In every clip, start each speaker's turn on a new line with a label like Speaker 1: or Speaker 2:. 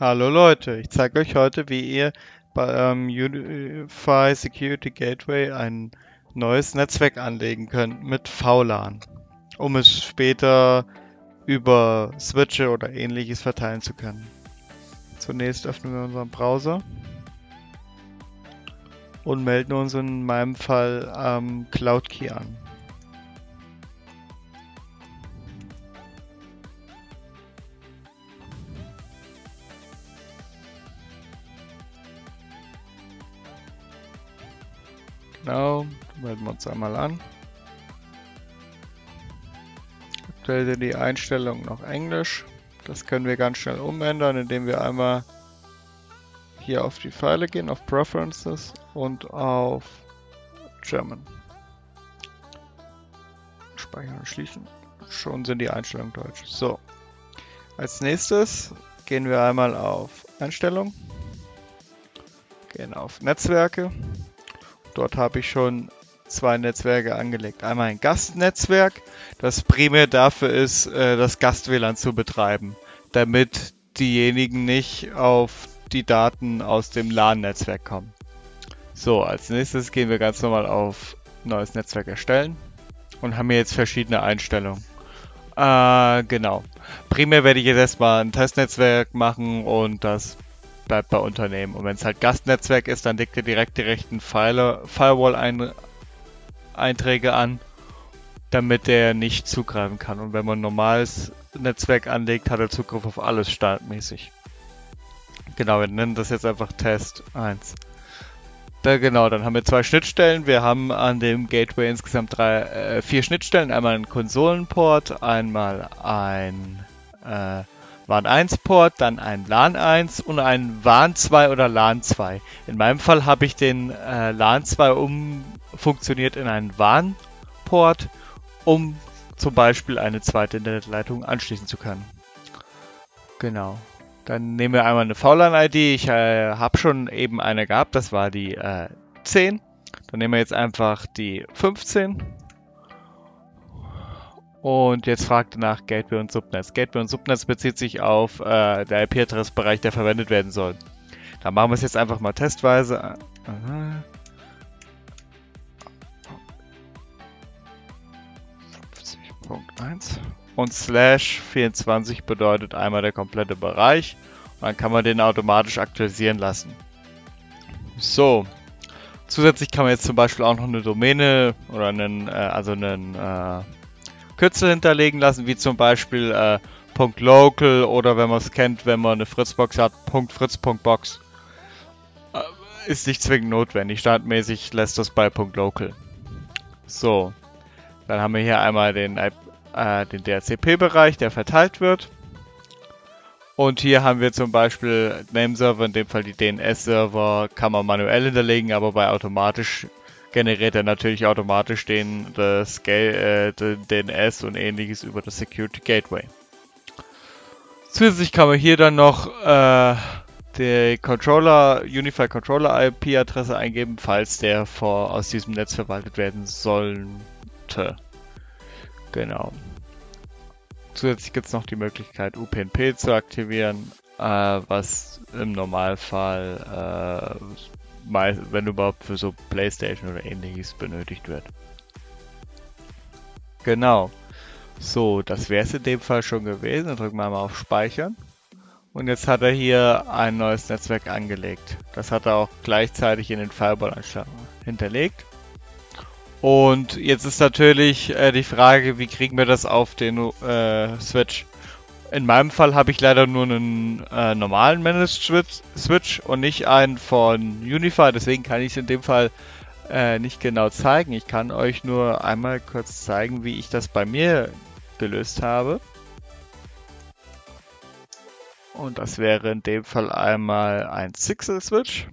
Speaker 1: Hallo Leute, ich zeige euch heute, wie ihr bei ähm, Unify Security Gateway ein neues Netzwerk anlegen könnt mit VLAN, um es später über Switche oder ähnliches verteilen zu können. Zunächst öffnen wir unseren Browser und melden uns in meinem Fall ähm, CloudKey an. Genau, melden wir uns einmal an. Aktuell sind die Einstellungen noch Englisch. Das können wir ganz schnell umändern, indem wir einmal hier auf die Pfeile gehen, auf Preferences und auf German. Speichern und schließen. Schon sind die Einstellungen deutsch. So. Als nächstes gehen wir einmal auf Einstellungen, gehen auf Netzwerke Dort habe ich schon zwei Netzwerke angelegt. Einmal ein Gastnetzwerk, das primär dafür ist, äh, das Gast-WLAN zu betreiben, damit diejenigen nicht auf die Daten aus dem LAN-Netzwerk kommen. So, als nächstes gehen wir ganz normal auf neues Netzwerk erstellen und haben hier jetzt verschiedene Einstellungen. Äh, genau. Primär werde ich jetzt erstmal ein Testnetzwerk machen und das bleibt bei Unternehmen. Und wenn es halt Gastnetzwerk ist, dann legt er direkt die rechten Firewall-Einträge an, damit er nicht zugreifen kann. Und wenn man ein normales Netzwerk anlegt, hat er Zugriff auf alles standardmäßig. Genau, wir nennen das jetzt einfach Test 1. Da, genau, dann haben wir zwei Schnittstellen. Wir haben an dem Gateway insgesamt drei, äh, vier Schnittstellen. Einmal einen Konsolenport, einmal ein äh, WAN 1 Port, dann ein LAN 1 und ein WAN 2 oder LAN 2. In meinem Fall habe ich den äh, LAN 2 umfunktioniert in einen WAN Port, um zum Beispiel eine zweite Internetleitung anschließen zu können. Genau. Dann nehmen wir einmal eine VLAN-ID. Ich äh, habe schon eben eine gehabt, das war die äh, 10. Dann nehmen wir jetzt einfach die 15 und jetzt fragt er nach Gateway und Subnetz. Gateway und Subnetz bezieht sich auf äh, der IP-Adressbereich, der verwendet werden soll. Da machen wir es jetzt einfach mal testweise. Aha. Punkt 1. Und slash 24 bedeutet einmal der komplette Bereich. Und dann kann man den automatisch aktualisieren lassen. So. Zusätzlich kann man jetzt zum Beispiel auch noch eine Domäne oder einen, äh, also einen äh, Kürzel hinterlegen lassen, wie zum Beispiel äh, .local oder wenn man es kennt, wenn man eine Fritzbox hat, .fritz.box. Äh, ist nicht zwingend notwendig. Standardmäßig lässt das bei .local. So, dann haben wir hier einmal den, äh, den DHCP-Bereich, der verteilt wird. Und hier haben wir zum Beispiel Nameserver, in dem Fall die DNS-Server, kann man manuell hinterlegen, aber bei automatisch generiert er natürlich automatisch den, das, äh, den DNS und ähnliches über das Security Gateway. Zusätzlich kann man hier dann noch äh, die Controller, Unified Controller IP-Adresse eingeben, falls der vor, aus diesem Netz verwaltet werden sollte. Genau. Zusätzlich gibt es noch die Möglichkeit, UPnP zu aktivieren, äh, was im Normalfall äh, wenn überhaupt für so Playstation oder ähnliches benötigt wird. Genau. So, das wäre es in dem Fall schon gewesen. Dann drücken wir mal auf Speichern. Und jetzt hat er hier ein neues Netzwerk angelegt. Das hat er auch gleichzeitig in den Firewall-Einstellungen hinterlegt. Und jetzt ist natürlich äh, die Frage, wie kriegen wir das auf den äh, Switch? In meinem Fall habe ich leider nur einen äh, normalen Managed Switch und nicht einen von Unify, deswegen kann ich es in dem Fall äh, nicht genau zeigen. Ich kann euch nur einmal kurz zeigen, wie ich das bei mir gelöst habe. Und das wäre in dem Fall einmal ein Sixel Switch.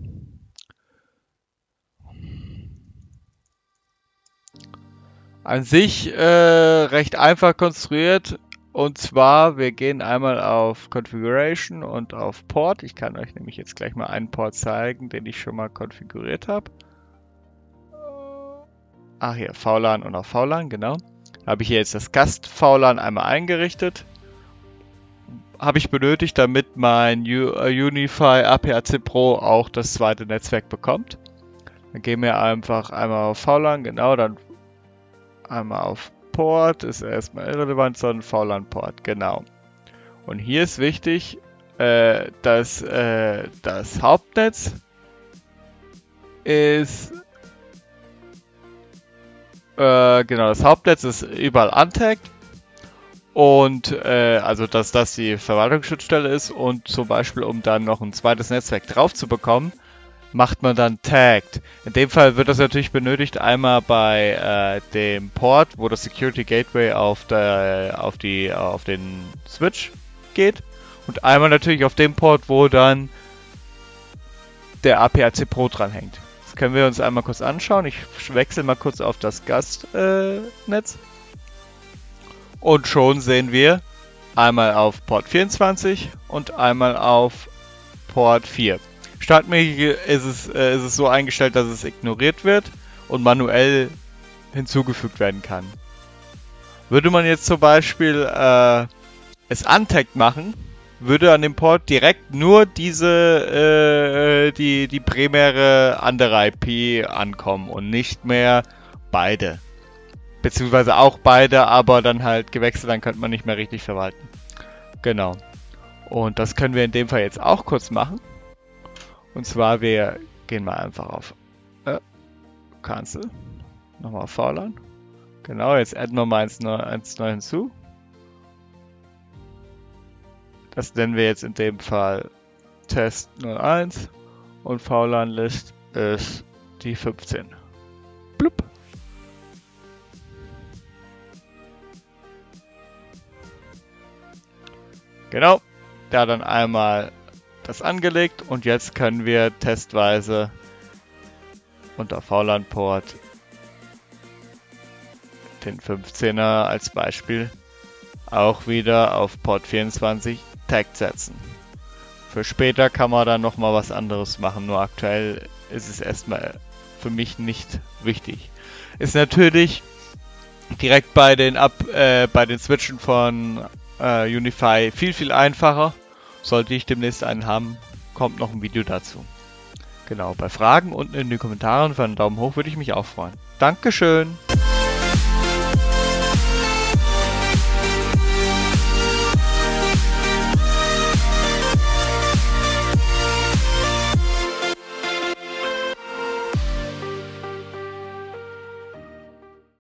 Speaker 1: An sich äh, recht einfach konstruiert. Und zwar, wir gehen einmal auf Configuration und auf Port. Ich kann euch nämlich jetzt gleich mal einen Port zeigen, den ich schon mal konfiguriert habe. Ach hier, VLAN und auf VLAN, genau. Habe ich hier jetzt das Gast-VLAN einmal eingerichtet. habe ich benötigt, damit mein äh, Unify APAC Pro auch das zweite Netzwerk bekommt. Dann gehen wir einfach einmal auf VLAN, genau, dann einmal auf Port, ist erstmal irrelevant, sondern VLAN-Port, genau. Und hier ist wichtig, äh, dass äh, das Hauptnetz ist äh, genau, das Hauptnetz ist überall untagged und äh, also dass das die Verwaltungsschnittstelle ist und zum Beispiel um dann noch ein zweites Netzwerk drauf zu bekommen, macht man dann tagged. In dem Fall wird das natürlich benötigt einmal bei äh, dem Port, wo das Security Gateway auf der auf die auf den Switch geht und einmal natürlich auf dem Port, wo dann der APAC Pro dranhängt. Das können wir uns einmal kurz anschauen. Ich wechsle mal kurz auf das Gastnetz. Äh, und schon sehen wir einmal auf Port 24 und einmal auf Port 4. Startmäßig ist es, äh, ist es so eingestellt, dass es ignoriert wird und manuell hinzugefügt werden kann. Würde man jetzt zum Beispiel äh, es untagged machen, würde an dem Port direkt nur diese, äh, die, die primäre andere IP ankommen und nicht mehr beide. Beziehungsweise auch beide, aber dann halt gewechselt, dann könnte man nicht mehr richtig verwalten. Genau. Und das können wir in dem Fall jetzt auch kurz machen. Und zwar, wir gehen mal einfach auf äh, Cancel. Nochmal auf VLAN. Genau, jetzt adden wir mal eins neu hinzu. Das nennen wir jetzt in dem Fall Test 01 und VLAN List ist die 15. Blub. Genau, da dann einmal das angelegt und jetzt können wir testweise unter VLAN-Port den 15er als Beispiel auch wieder auf Port 24 tagged setzen. Für später kann man dann nochmal was anderes machen, nur aktuell ist es erstmal für mich nicht wichtig. Ist natürlich direkt bei den Ab äh, bei den Switchen von äh, Unify viel, viel einfacher. Sollte ich demnächst einen haben, kommt noch ein Video dazu. Genau, bei Fragen unten in den Kommentaren für einen Daumen hoch würde ich mich auch freuen. Dankeschön!